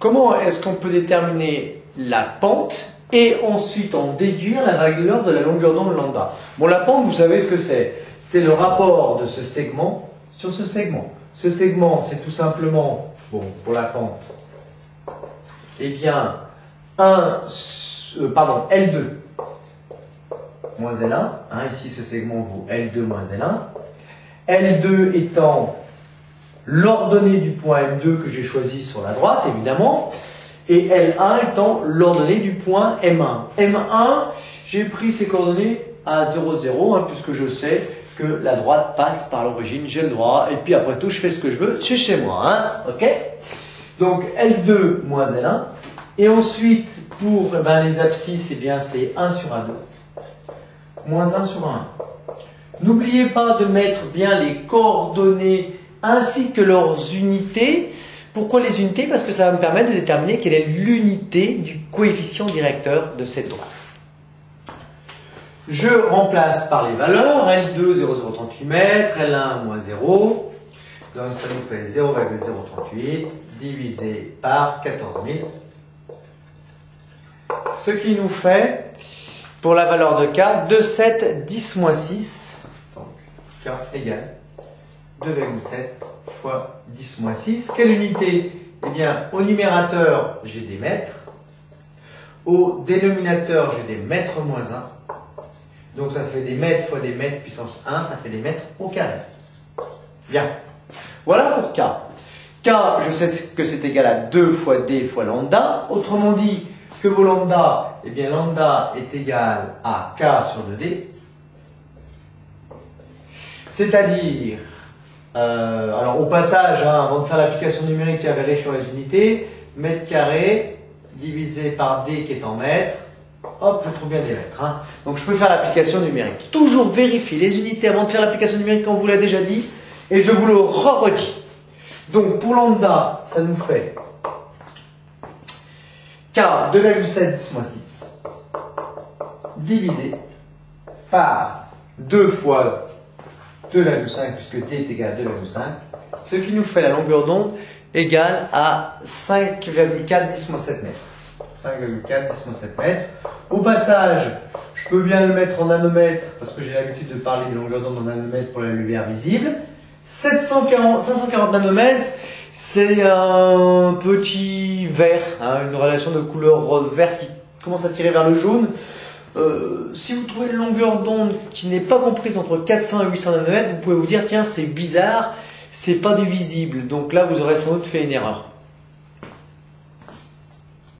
comment est-ce qu'on peut déterminer la pente et ensuite en déduire la valeur de la longueur d'onde lambda? Bon, la pente, vous savez ce que c'est C'est le rapport de ce segment sur ce segment. Ce segment, c'est tout simplement, bon, pour la pente, eh bien, 1, euh, pardon, L2 moins L1. Hein, ici, ce segment vaut L2 moins L1. L2 étant l'ordonnée du point M2 que j'ai choisi sur la droite, évidemment, et L1 étant l'ordonnée du point M1. M1, j'ai pris ces coordonnées à 0, 0, hein, puisque je sais que la droite passe par l'origine, j'ai le droit, et puis après tout, je fais ce que je veux, c'est chez moi, hein, ok? Donc L2 moins L1, et ensuite, pour eh ben, les abscisses, eh c'est 1 sur A2, moins 1 sur 1. N'oubliez pas de mettre bien les coordonnées ainsi que leurs unités. Pourquoi les unités? Parce que ça va me permettre de déterminer quelle est l'unité du coefficient directeur de cette droite. Je remplace par les valeurs. L2 0,038 m, L1 moins 0, donc ça nous fait 0,038 divisé par 14 000, ce qui nous fait, pour la valeur de K, 2,7 10 moins 6, donc K égale 2,7 fois 10 moins 6. Quelle unité? Eh bien, au numérateur, j'ai des mètres. Au dénominateur, j'ai des mètres moins 1. Donc ça fait des mètres fois des mètres puissance 1, ça fait des mètres au carré. Bien. Voilà pour K. K, je sais que c'est égal à 2 fois D fois lambda. Autrement dit, que vaut lambda? Eh bien, lambda est égal à K sur 2D. C'est-à-dire euh, alors au passage, hein, avant de faire l'application numérique, à vérifier les unités. Mètre carré divisé par D qui est en mètres. Hop, je trouve bien des mètres. Hein. Donc je peux faire l'application numérique. Toujours vérifier les unités avant de faire l'application numérique, on vous l'a déjà dit. Et je vous le re-redis. Donc pour lambda, ça nous fait K 2,7 moins 6 divisé par 2 fois 2,5 puisque t est égal à 2,5, ce qui nous fait la longueur d'onde égale à 5,4 10 7 mètres. 5,4 10 7 mètres. Au passage, je peux bien le mettre en nanomètres parce que j'ai l'habitude de parler des longueurs d'onde en nanomètres pour la lumière visible. 740, 540 nanomètres, c'est un petit vert, hein, une relation de couleur vert qui commence à tirer vers le jaune. Euh, si vous trouvez une longueur d'onde qui n'est pas comprise entre 400 et 800 nanomètres, vous pouvez vous dire tiens c'est bizarre, c'est pas du visible. Donc là vous aurez sans doute fait une erreur.